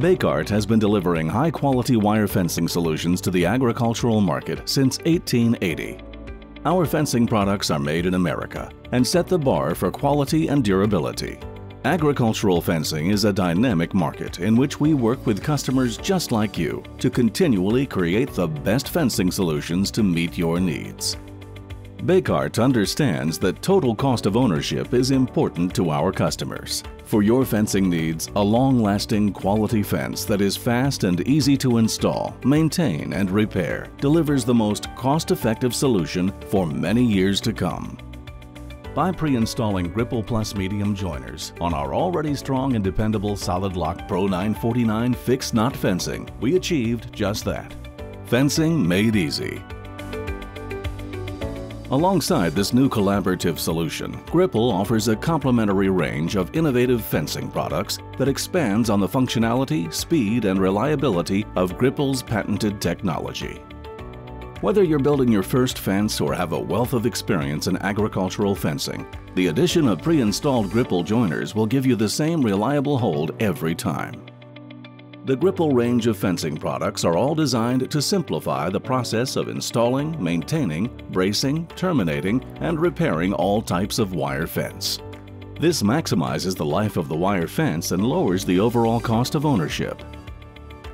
Bekaert has been delivering high-quality wire fencing solutions to the agricultural market since 1880. Our fencing products are made in America and set the bar for quality and durability. Agricultural fencing is a dynamic market in which we work with customers just like you to continually create the best fencing solutions to meet your needs. Bekaert understands that total cost of ownership is important to our customers. For your fencing needs, a long-lasting quality fence that is fast and easy to install, maintain, and repair delivers the most cost-effective solution for many years to come. By pre-installing Gripple Plus medium joiners on our already strong and dependable Solidlock Pro 949 fixed knot fencing, we achieved just that. Fencing made easy. Alongside this new collaborative solution, Gripple offers a complementary range of innovative fencing products that expands on the functionality, speed, and reliability of Gripple's patented technology. Whether you're building your first fence or have a wealth of experience in agricultural fencing, the addition of pre-installed Gripple joiners will give you the same reliable hold every time. The Gripple range of fencing products are all designed to simplify the process of installing, maintaining, bracing, terminating, and repairing all types of wire fence. This maximizes the life of the wire fence and lowers the overall cost of ownership.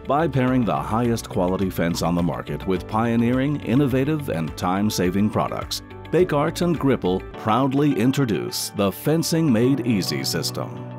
By pairing the highest quality fence on the market with pioneering, innovative, and time-saving products, Bekaert and Gripple proudly introduce the Fencing Made Easy system.